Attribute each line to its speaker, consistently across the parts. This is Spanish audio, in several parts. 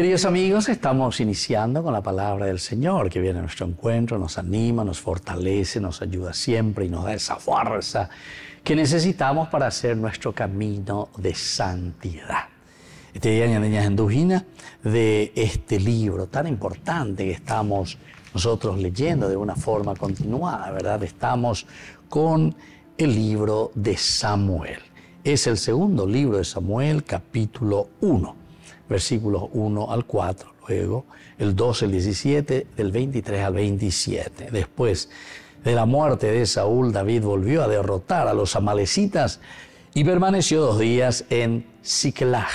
Speaker 1: Queridos amigos, estamos iniciando con la palabra del Señor que viene a nuestro encuentro, nos anima, nos fortalece, nos ayuda siempre y nos da esa fuerza que necesitamos para hacer nuestro camino de santidad. Este día niñas en Dujina de este libro tan importante que estamos nosotros leyendo de una forma continuada, ¿verdad? Estamos con el libro de Samuel. Es el segundo libro de Samuel, capítulo 1 versículos 1 al 4, luego el 12, el 17, del 23 al 27. Después de la muerte de Saúl, David volvió a derrotar a los amalecitas y permaneció dos días en Siclag.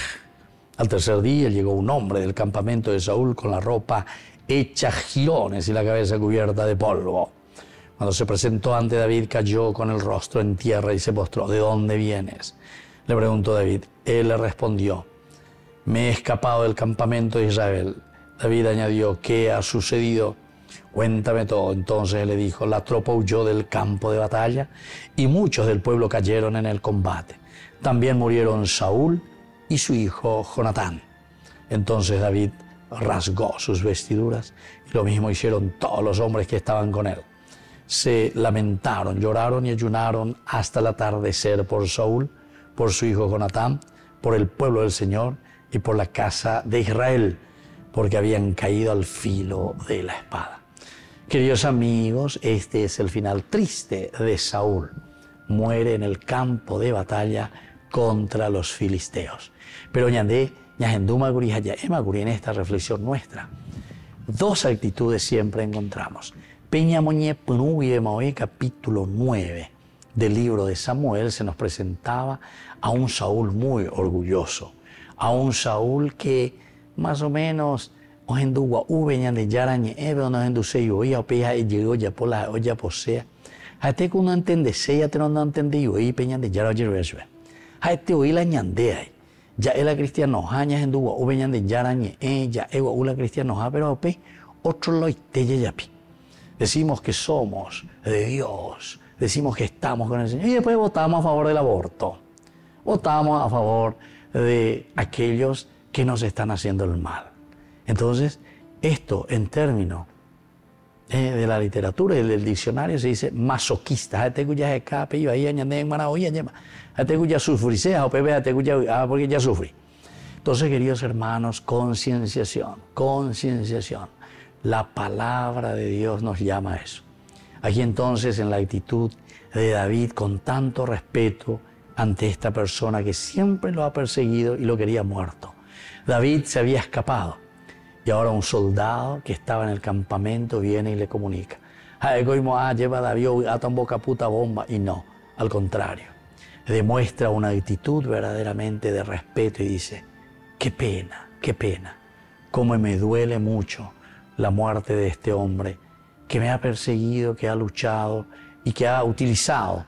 Speaker 1: Al tercer día llegó un hombre del campamento de Saúl con la ropa hecha girones y la cabeza cubierta de polvo. Cuando se presentó ante David, cayó con el rostro en tierra y se postró. ¿De dónde vienes? Le preguntó David. Él le respondió me he escapado del campamento de Israel. David añadió, ¿qué ha sucedido? Cuéntame todo. Entonces le dijo, la tropa huyó del campo de batalla y muchos del pueblo cayeron en el combate. También murieron Saúl y su hijo Jonatán. Entonces David rasgó sus vestiduras y lo mismo hicieron todos los hombres que estaban con él. Se lamentaron, lloraron y ayunaron hasta el atardecer por Saúl, por su hijo Jonatán, por el pueblo del Señor y por la casa de Israel, porque habían caído al filo de la espada. Queridos amigos, este es el final triste de Saúl. Muere en el campo de batalla contra los filisteos. Pero ñandé, ñajenduma en esta reflexión nuestra. Dos actitudes siempre encontramos. Peña Moñe Maoe, capítulo 9 del libro de Samuel, se nos presentaba a un Saúl muy orgulloso a un Saúl que más o menos ojendu wa ube de yarañe ebe no ojendu se yo ya peja e llegó ya por la olla posea hate que uno entende se ya te no entende yo y peña de yara oye reswe hate oí la ñande ay ya la cristiano haña hendu wa ube de yarañe e ya e wa la cristiano ha pero pe otro lo ite ya pi decimos que somos de Dios decimos que estamos con el Señor y después votamos a favor del aborto. Votamos a favor de aquellos que nos están haciendo el mal. Entonces, esto en términos eh, de la literatura y del diccionario se dice masoquista. ya escape, yo ahí añade en manaoya, ya sufrí, sea o pepe, ah, porque ya sufrí. Entonces, queridos hermanos, concienciación, concienciación. La palabra de Dios nos llama a eso. Aquí entonces, en la actitud de David, con tanto respeto, ante esta persona que siempre lo ha perseguido y lo quería muerto. David se había escapado y ahora un soldado que estaba en el campamento viene y le comunica. Ah, lleva David a boca puta bomba y no, al contrario. Demuestra una actitud verdaderamente de respeto y dice, qué pena, qué pena, cómo me duele mucho la muerte de este hombre que me ha perseguido, que ha luchado y que ha utilizado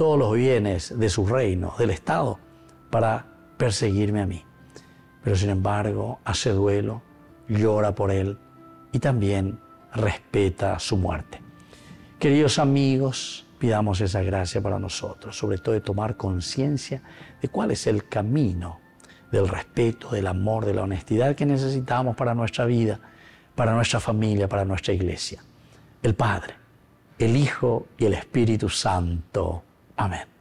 Speaker 1: todos los bienes de su reino, del Estado, para perseguirme a mí. Pero sin embargo, hace duelo, llora por él y también respeta su muerte. Queridos amigos, pidamos esa gracia para nosotros, sobre todo de tomar conciencia de cuál es el camino del respeto, del amor, de la honestidad que necesitamos para nuestra vida, para nuestra familia, para nuestra iglesia. El Padre, el Hijo y el Espíritu Santo. Amen.